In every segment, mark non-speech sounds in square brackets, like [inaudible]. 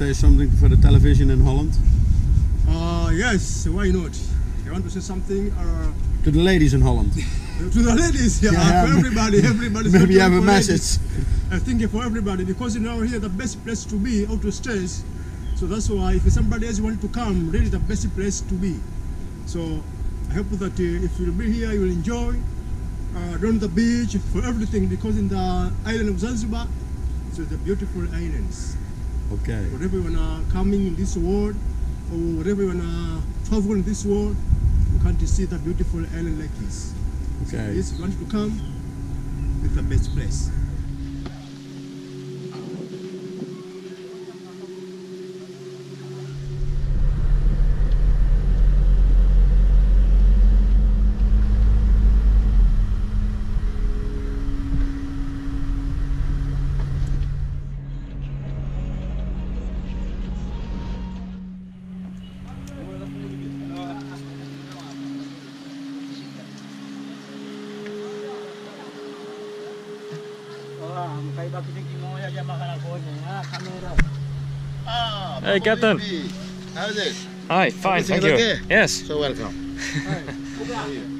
say something for the television in Holland? Uh, yes, why not? I want to say something uh, To the ladies in Holland. [laughs] to the ladies, yeah, Yeah, for everybody, everybody. [laughs] Maybe you have a message. I think for everybody because you know here the best place to be out to stays. So that's why if somebody else want to come, really the best place to be. So I hope that uh, if you'll be here, you will enjoy uh, the beach for everything because in the island of Zanzibar, so the beautiful islands. Okay. Whatever you wanna coming in this world, or whatever you wanna travel in this world, you can't see the beautiful island like this. Okay. Yes, if you want to come, it's the best place. Hey, Captain. How's it? Hi, fine, Everything thank you. okay? Yes. So welcome. [laughs]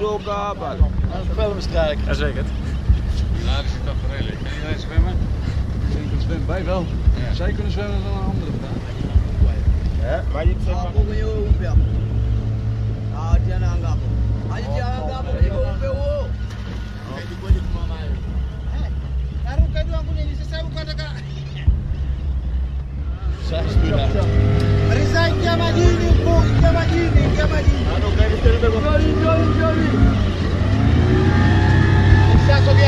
door, bla bla. Dat is een filmstrijk. Jazeker. Ja, is een. Kan iedereen zwemmen? Ik zwemmen, wij wel. Zij kunnen zwemmen dan een andere vraag. Ja, maar je hebt kom je op. Ah, die aan de gabbel. Die aan de ik kom op, joh. Kijk, ik. Daarom kan je niet. ik kan. Zeg, stuur dat. Er is een kamer Está sobre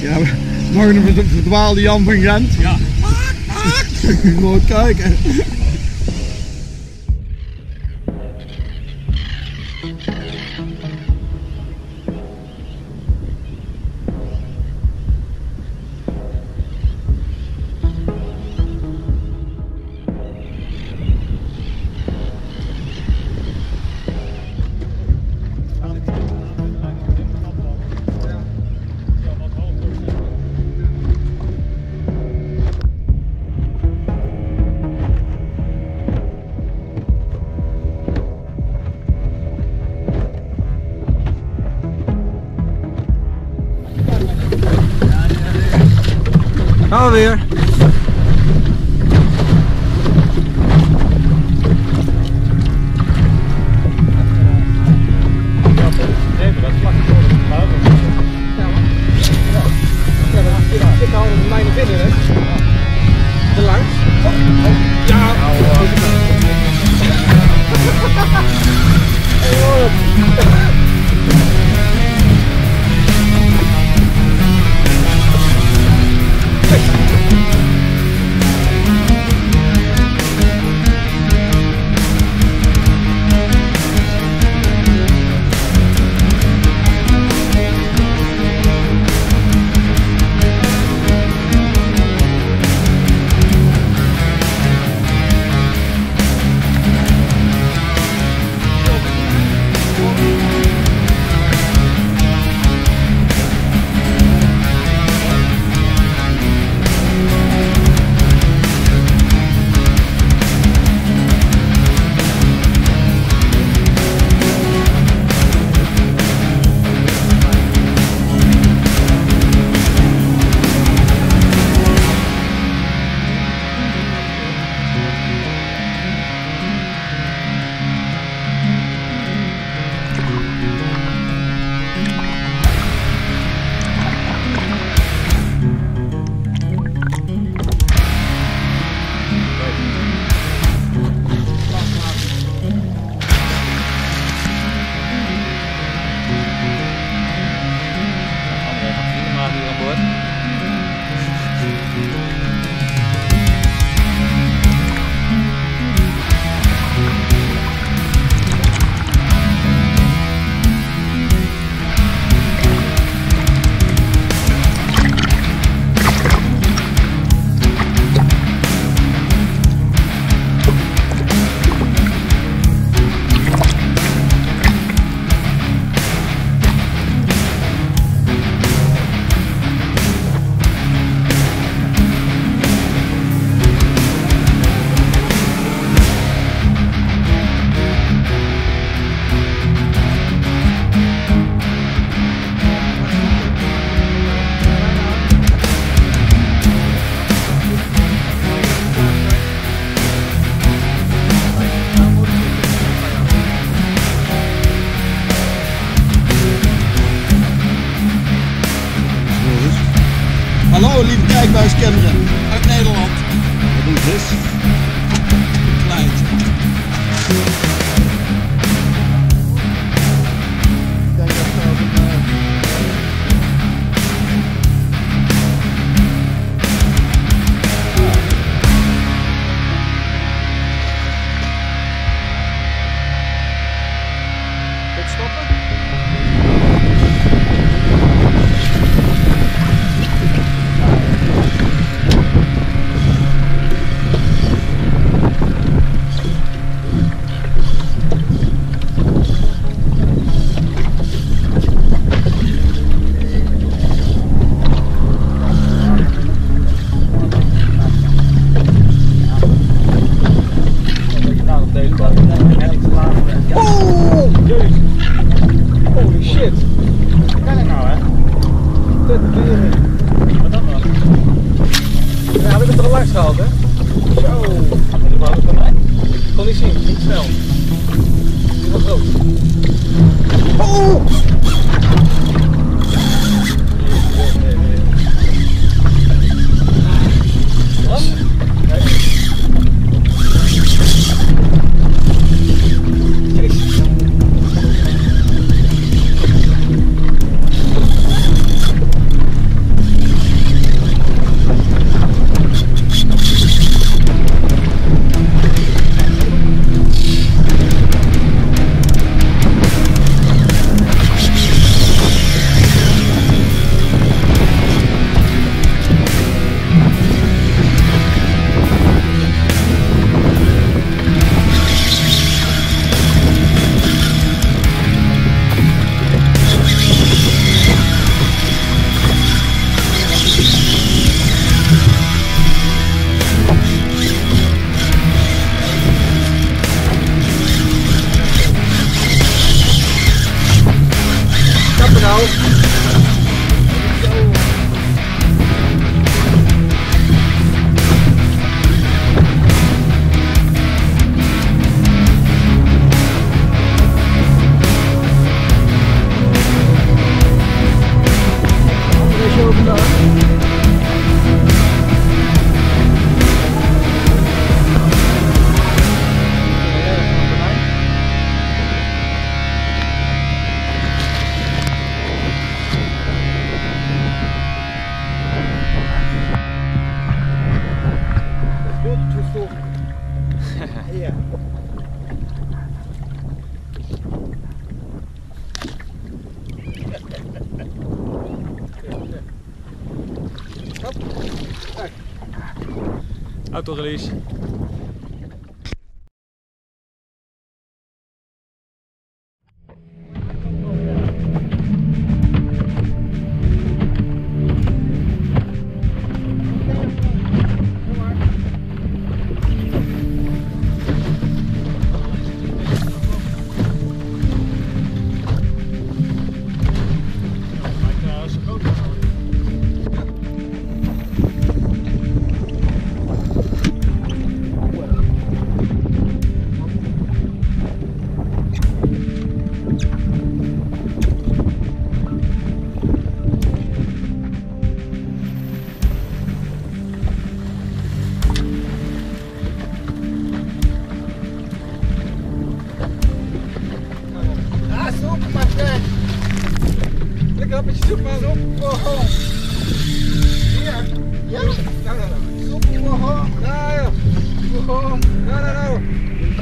Ja, morgen verdwaalde Jan van Gent. Ja. [laughs] Moet kijken. Over here. Lekker met je soep maar op. Oh. Hier. Ja? Nou, nou, nou. Soep. Oh, daar, ja. Oh, daar, daar, daar.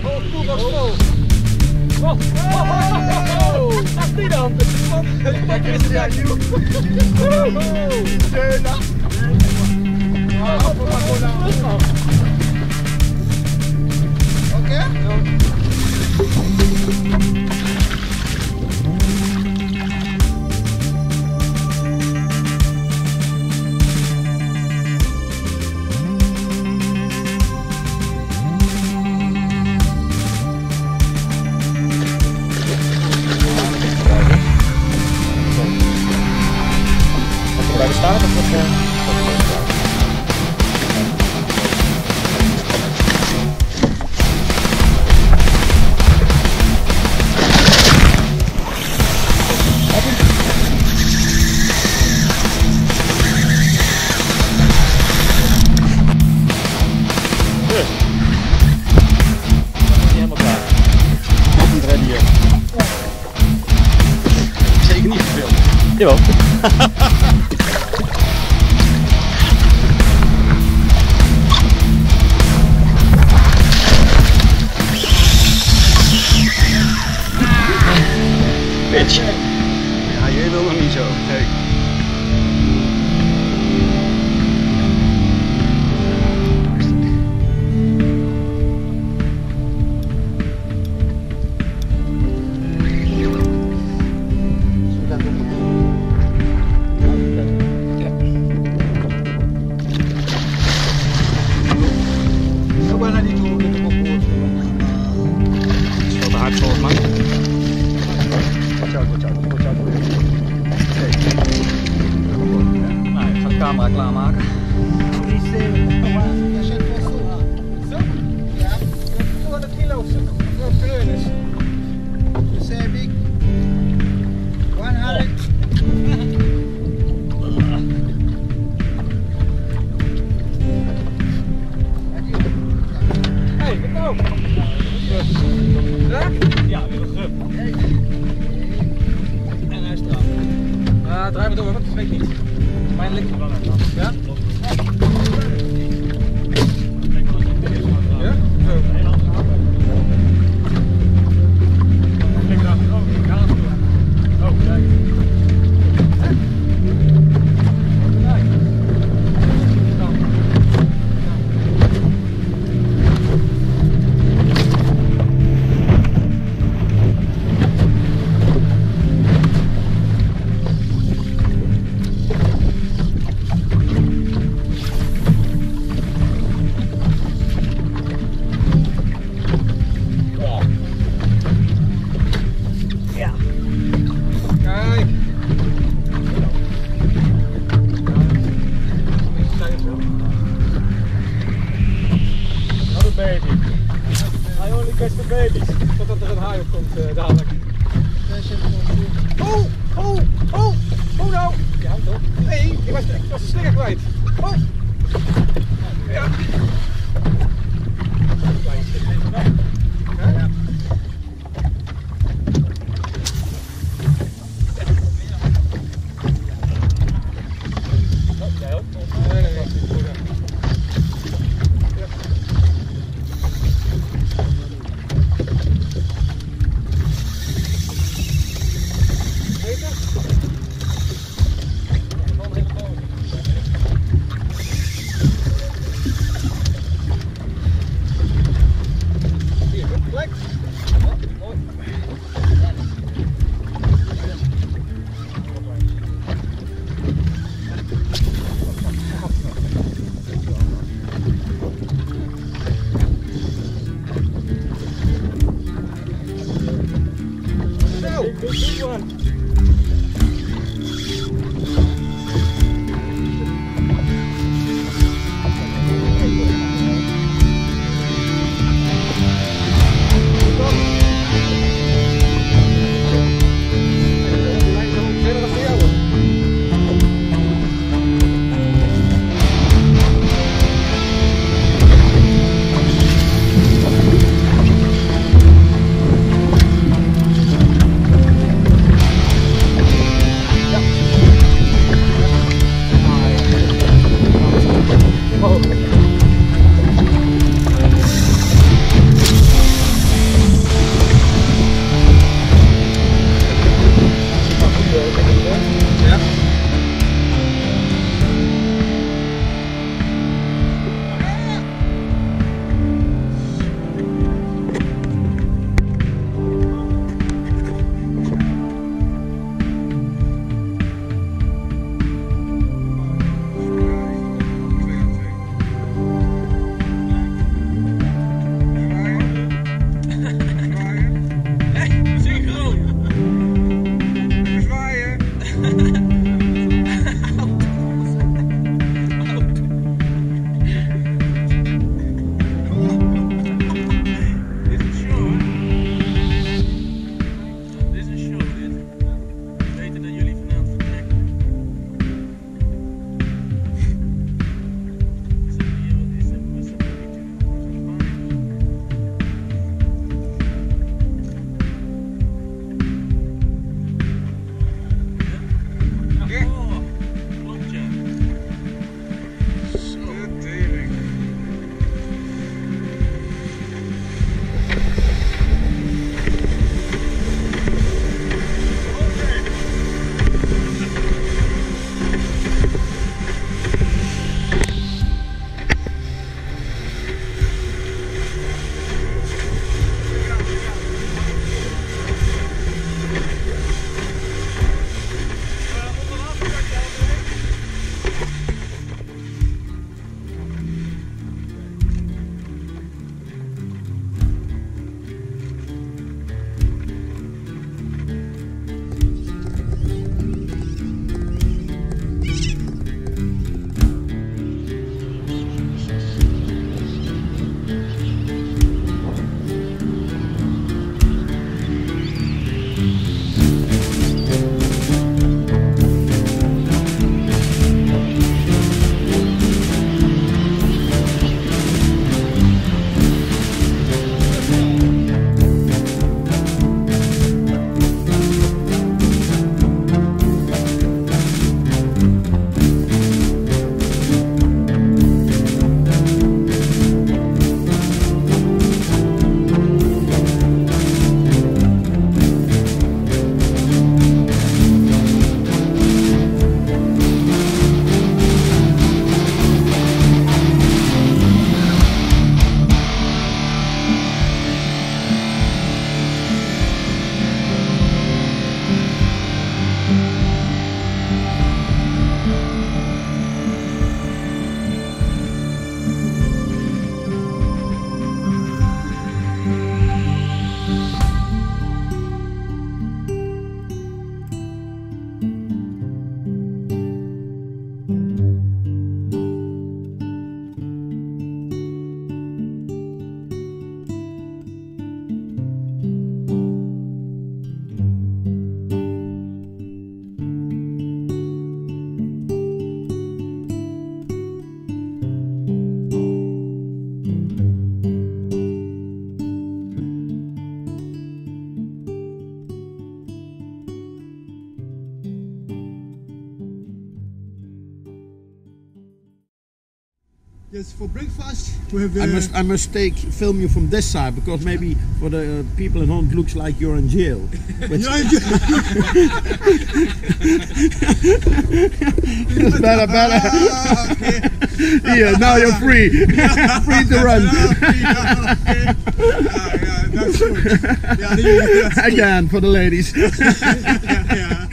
Oh, toe, wat vol. Oh, oh, oh, oh. Wat is die dan? Kijk eens, ja, joh. Schöner. Ja, hoppen maar gewoon naar Oké? Dat weet ik niet. Mijn ligt er? Baby. I only catch the babies. Totdat er een haai op komt eh, dadelijk. Oh, oh, oh, oh nou. Ja, toch? Nee, ik was, ik was de slinger kwijt. Oh. Ja. Ook? For breakfast we have. I uh, must I must take film you from this side because maybe for the uh, people at home it looks like you're in jail. [laughs] But you know, it's better, better. Ah, okay. Here, now you're free. [laughs] free to run. Ah, okay. Ah, yeah, that's good. [laughs] Yeah, that's good. Again for the ladies. yeah, yeah.